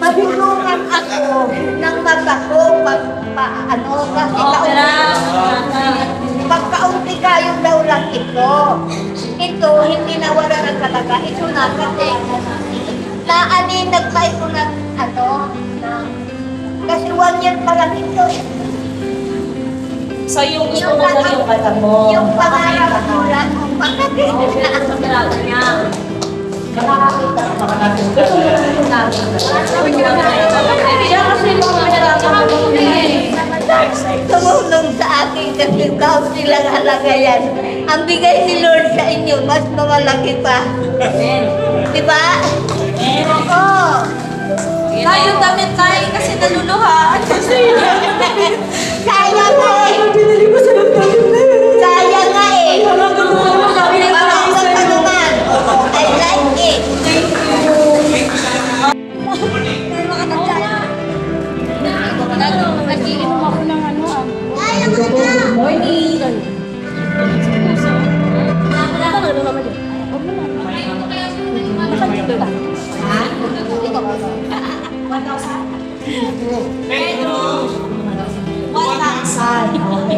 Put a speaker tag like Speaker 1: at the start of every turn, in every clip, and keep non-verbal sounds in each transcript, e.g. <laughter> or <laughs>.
Speaker 1: Matulungan ako ng mata ko pag pa, ano, kasi pagkaunti kayo daw lang ito. Ito, hindi nawala ng talaga. Ito na kasi naaninag pa ito ng ano, ng, kasi one year pa lang ito eh.
Speaker 2: So yung <laughs> ito na lang yung mata mo.
Speaker 1: Yung pangarap ko lang, bakit
Speaker 2: Grabe niya. Kaya kasi
Speaker 1: tumulong sa akin kasi daw silang halaga yan. Ang bigay ni Lord sa inyo, mas mamalaki pa.
Speaker 2: Amen.
Speaker 1: Di ba? Oo.
Speaker 2: Tayo damit tayo kasi naluluhaan. <laughs>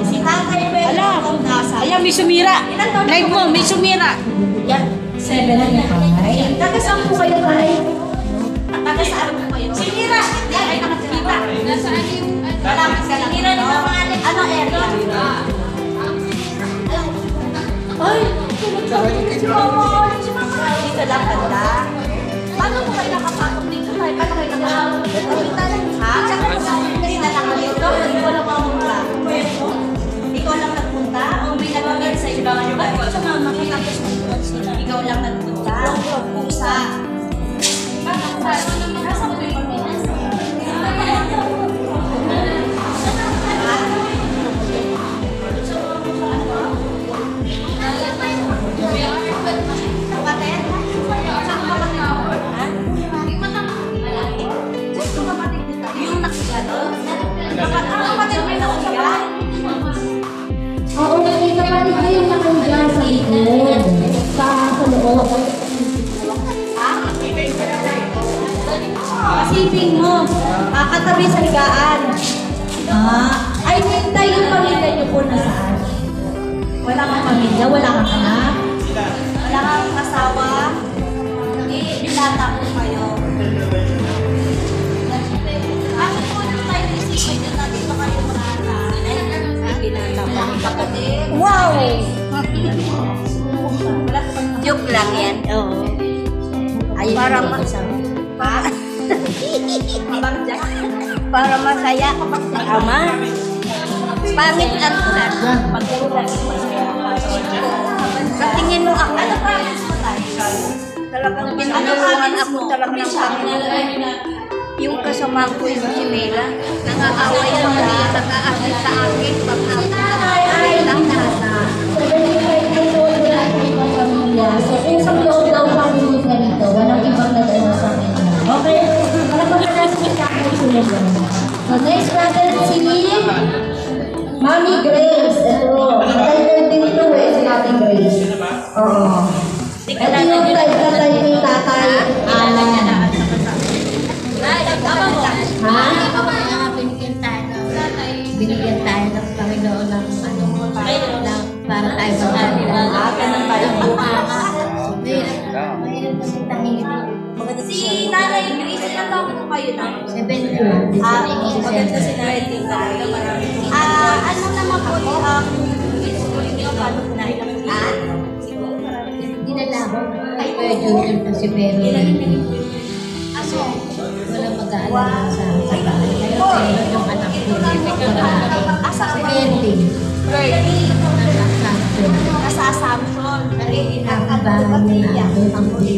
Speaker 3: Ala, ala, may sumira. Live mo, may sumira.
Speaker 2: Seven na niya. Taga saan po kayo tayo? Taga saan po kayo? Sinira! Ay, nakasira. Nasaan yung... Malapit ka lang. Sinira na mga ano area? Ay! Si Mama! Si Mama! Dito lang banda. Paano po kayo nakapatong dito? Paano kayo nakapatong dito? Ha? Tsaka sa kasi na lang dito. Ikaw lang mamunta. Sa mga makitapos ng ikaw lang nagpunta? Pusa. Nasa mo yung Pilipinas? Yung
Speaker 4: nakandyan sa. Sa loob.
Speaker 2: Isipin mo, ah, katabi sa higaan. Ah, ay hintay yung pamilya niyo po na saan? Wala kang pamilya, wala kang anak, wala kang asawa,
Speaker 1: Joke lang yan.
Speaker 2: Oo. Ayun
Speaker 1: Para
Speaker 2: yung
Speaker 1: ma-
Speaker 2: isang-
Speaker 1: Pa? <laughs>
Speaker 2: Habang dyan.
Speaker 1: Para masaya.
Speaker 2: Tama.
Speaker 1: Pangit ang ulan.
Speaker 2: Pagkulang masaya.
Speaker 1: Sa tingin mo ako,
Speaker 2: Ano province mo tayo?
Speaker 1: talagang pinulungan ako talaga ng Panginoon. Yung kasama ko yung si Mela, nangaaway ko na nag-aakit sa akin pag
Speaker 4: So, isang loob daw ka rito. Walang ibang nag-ano sa akin. Okay? Para magkakasin sa akin sila dyan. So, next natin si Mami Grace. Ito. Title din ito eh, si Mami Grace. Oo. Ito yung type
Speaker 2: kayo na?
Speaker 5: 70.
Speaker 2: Ah, maganda si Nanay Titay. Ah, ano naman po ang school niyo? Paano po na ilang Ah? Siguro marami din.
Speaker 5: Dinalaban. Ay, Kuya Junior na si Pero.
Speaker 2: Aso,
Speaker 5: Walang mag-aalala sa. Kaya yung anak ko,
Speaker 2: asa ko? Birdie.
Speaker 5: Nasa-Assumption.
Speaker 2: Nasa Assumption.
Speaker 5: Niya, doon ang bigay ng barangay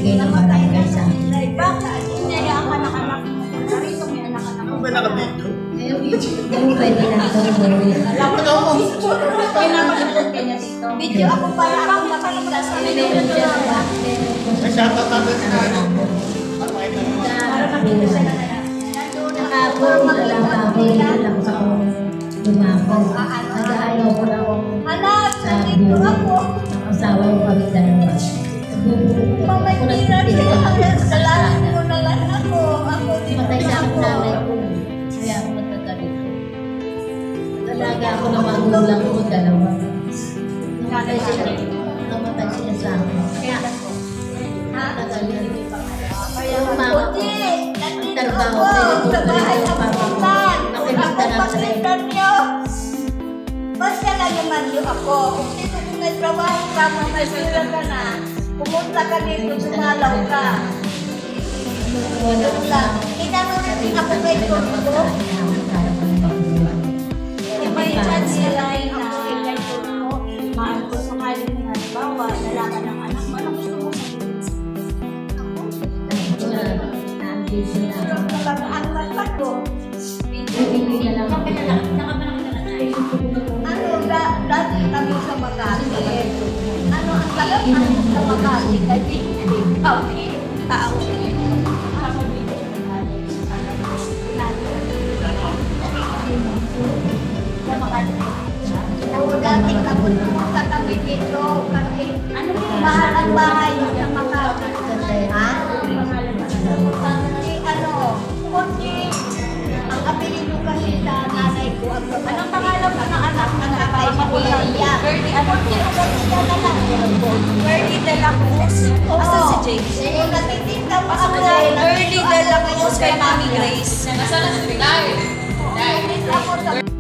Speaker 5: Yung pwede lang ito, Bertie.
Speaker 2: Alam mo daw kung niya dito. Video ako para akong makakita sa
Speaker 5: Meron siya sa bahay. Nakapon, walang baboy, lang sa kong lumako. Nag-aalaw ko lang
Speaker 1: Anak,
Speaker 5: sa
Speaker 1: nandito
Speaker 5: buhay.
Speaker 1: ako.
Speaker 5: Ang asawa ko kami dalawa.
Speaker 1: Mamay, tira siya. ganyan. Yung mama ko, ang
Speaker 5: trabaho, pero
Speaker 1: kung
Speaker 5: tuloy
Speaker 1: yung
Speaker 5: papa ko,
Speaker 1: makimita
Speaker 5: na
Speaker 1: sa iyo. Basta lang naman yung ako. Kung sino kung nagtrabaho ka, mamasira ka na. Pumunta ka dito, sumalaw ka. Ganun lang.
Speaker 2: Kita mo
Speaker 1: na din ako kayo dito. May chance lang. Makati. Kasi, kami, tao. Oo, dati napunta kami dito. Kasi, mahal ang bahay sa Makati. Ha? Kasi, ano, kundi, ang apelido kasi sa nanay ko, ang
Speaker 2: pangalan mo ng anak mo na
Speaker 1: Tatay si Kuya.
Speaker 2: Birdie, ano?
Speaker 1: Na.
Speaker 2: Birdie de la Cruz. Asan si James?
Speaker 1: Natitinda pa ako.
Speaker 2: Birdie de la Cruz kay Mami Grace.
Speaker 1: Nandito ako sa